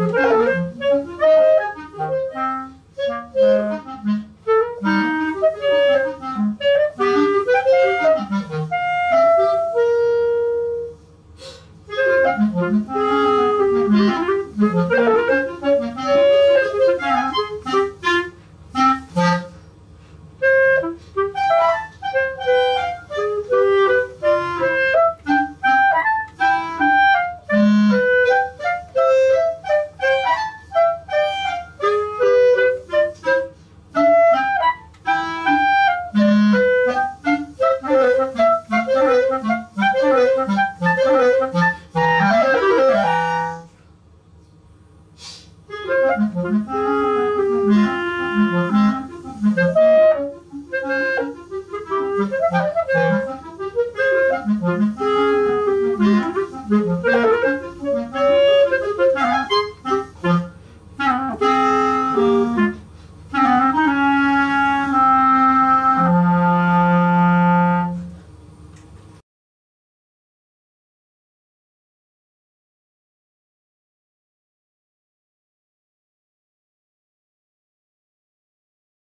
Música Thank you.